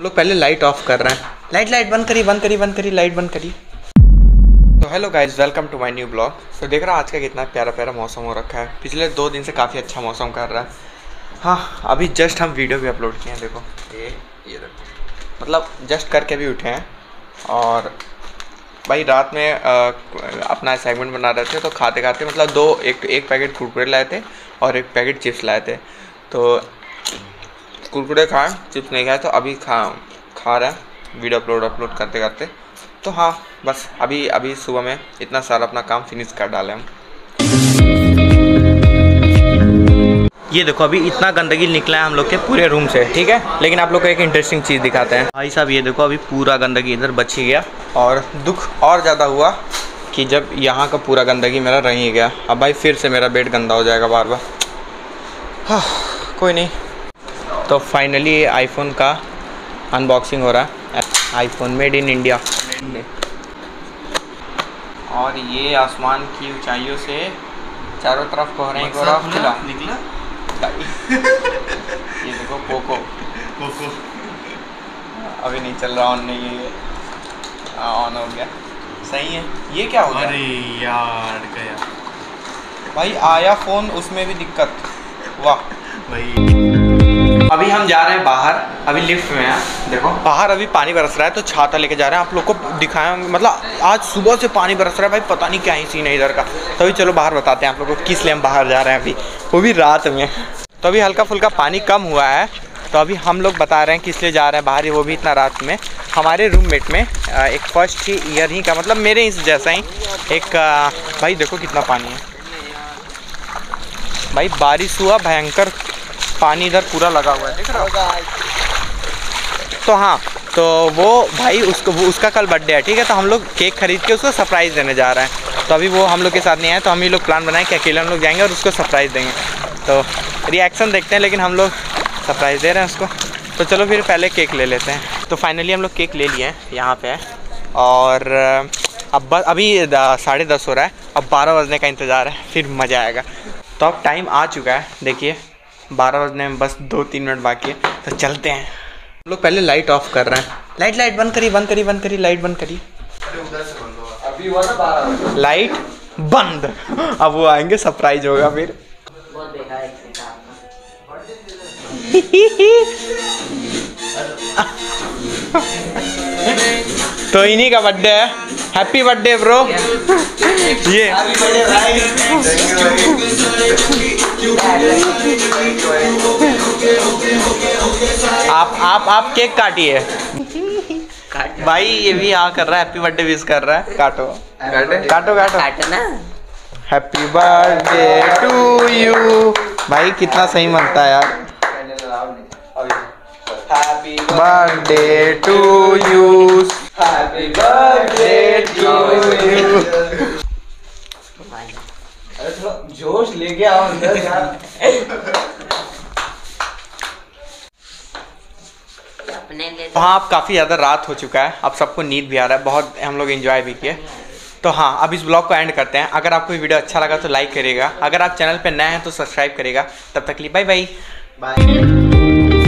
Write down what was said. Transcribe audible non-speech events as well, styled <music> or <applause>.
हम लोग पहले लाइट ऑफ़ कर रहे हैं। लाइट लाइट बंद करी बंद करी बंद करी लाइट बंद करी तो hello guys welcome to my new blog तो देख रहा आज का कितना प्यारा प्यारा मौसम हो रखा है। पिछले दो दिन से काफ़ी अच्छा मौसम कर रहा है। हाँ अभी जस्ट हम वीडियो भी अपलोड किए हैं देखो। ये ये देखो। मतलब जस्ट करके भी उठे हैं। और भाई रात में आ, अपना सेगमेंट बना रहे थे तो खाते खाते मतलब दो एक एक पैकेट कुरकुरे लाए थे और एक पैकेट चिप्स लाए थे। तो कुरकुरे खाए, चिप्स नहीं खाए तो अभी खा खा रहे हैं, वीडियो अपलोड अपलोड करते करते। तो हाँ बस अभी अभी सुबह में इतना सारा अपना काम फिनिश कर डाले हम। ये देखो, अभी इतना गंदगी निकला है हम लोग के पूरे रूम से, ठीक है? लेकिन आप लोग को एक इंटरेस्टिंग चीज़ दिखाते हैं। भाई साहब, ये देखो, अभी पूरा गंदगी इधर बच गया और दुख और ज़्यादा हुआ कि जब यहाँ का पूरा गंदगी मेरा रह ही गया। अब भाई फिर से मेरा बेड गंदा हो जाएगा बार बार हाँ कोई नहीं। तो फाइनली आईफोन का अनबॉक्सिंग हो रहा है। आईफोन मेड इन इंडिया और ये आसमान की ऊंचाइयों से चारों तरफ़ कोहरे ही कोहरा निकला? <laughs> ये देखो पोको कोको अभी नहीं चल रहा ऑन नहीं है ये। ऑन हो गया। सही है। ये क्या हो गया? अरे यार गया। भाई आया फ़ोन उसमें भी दिक्कत। वाह। भाई अभी हम जा रहे हैं बाहर, अभी लिफ्ट में हैं, देखो। बाहर अभी पानी बरस रहा है तो छाता लेके जा रहे हैं। आप लोग को दिखाया मतलब आज सुबह से पानी बरस रहा है, भाई, पता नहीं क्या ही सीन है इधर का। तभी तो चलो बाहर बताते हैं आप लोग को किस लिए हम बाहर जा रहे हैं अभी। वो भी रात में। तो अभी हल्का फुल्का पानी कम हुआ है तो अभी हम लोग बता रहे हैं किस लिए जा रहे हैं बाहर वो भी इतना रात में। हमारे रूममेट में एक फ़र्स्ट ही ईयर ही का मतलब मेरे इस जैसा ही, एक भाई देखो कितना पानी है। भाई, बारिश हुआ, भयंकर पानी इधर पूरा लगा हुआ है, देख रहा तो हाँ तो वो भाई उसको, वो उसका कल बर्थडे है, ठीक है? तो हम लोग केक खरीद के उसको सरप्राइज़ देने जा रहे हैं। तो अभी वो हम लोग के साथ नहीं आए तो हम ही लोग प्लान बनाए कि अकेले हम लोग जाएँगे और उसको सरप्राइज़ देंगे। तो रिएक्शन देखते हैं, लेकिन हम लोग सरप्राइज़ दे रहे हैं उसको। तो चलो फिर पहले केक ले लेते हैं। तो फाइनली हम लोग केक ले लिए हैं, यहाँ पे और, अब अभी साढ़े दस हो रहा है। अब बारह बजने का इंतज़ार है, फिर मज़ा आएगा। तो अब टाइम आ चुका है, देखिए। बारह बजने में बस दो तीन मिनट बाकी है तो चलते हैं। हम लोग पहले लाइट ऑफ़ कर रहे हैं। लाइट लाइट बंद करी बंद करी बंद करी लाइट बंद करी अभी हुआ ना बारह लाइट बंद। अब वो आएँगे सरप्राइज़ होगा फिर। तो इन्हीं का बर्थडे है। हैप्पी बर्थडे ब्रो ये। आप आप आप केक काटिए। भाई ये भी यहाँ कर रहा है हैप्पी बर्थडे विश कर रहा है। काटो। काटो काटो। काटना हैप्पी बर्थडे टू यू भाई कितना सही मनता है यार। Happy birthday to you happy birthday to you जोश लेके आओ अंदर यार अपने हाँ अब काफ़ी ज़्यादा रात हो चुका है अब सबको नींद भी आ रहा है बहुत हम लोग एंजॉय भी किए। तो हाँ अब इस ब्लॉग को एंड करते हैं। अगर आपको ये वीडियो अच्छा लगा तो लाइक करेगा अगर आप चैनल पे नए हैं तो सब्सक्राइब करेगा तब तक लिए बाय बाय बाय